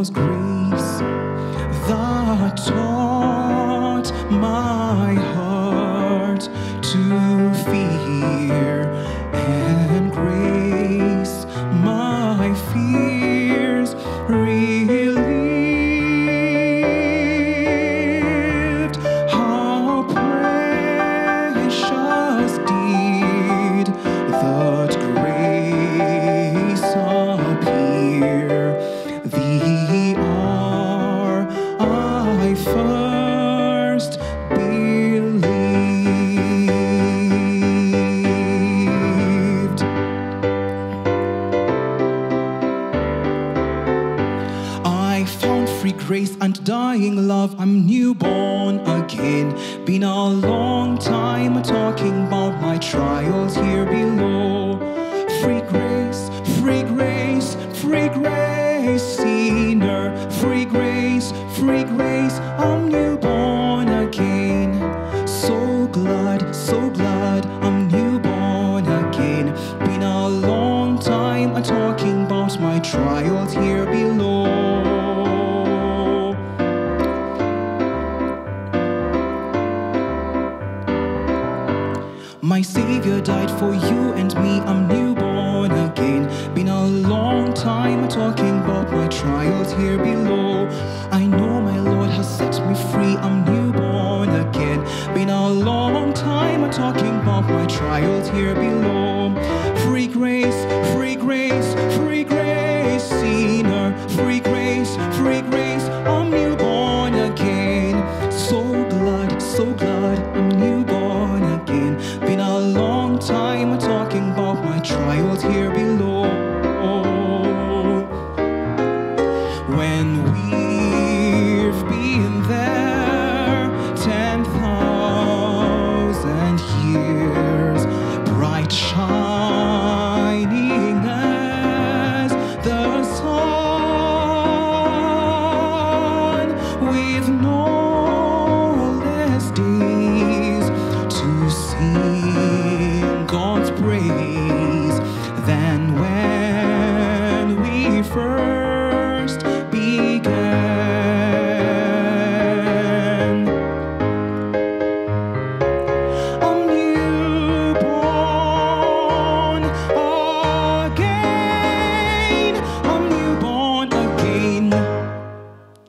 'Twas grace. That taught I first believed. I found free grace and dying love. I'm newborn again. Been a long time talking about my trials here below. Free grace, free grace, free grace, sinner. Free grace, free grace. I'm newborn again. So glad, so glad I'm newborn again. Been a long time a talking about my trials here below. My Savior died for you and me. I'm newborn again. Been a long time talking about my trials here below. I know my Lord has set me free. I'm newborn again. Been a long time talking about my trials here below. Free grace, free grace, free grace, sinner. Free grace, free grace. I'm newborn again. So glad, so glad here below. When we've been there 10,000 years, bright shining as the sun, with no less days.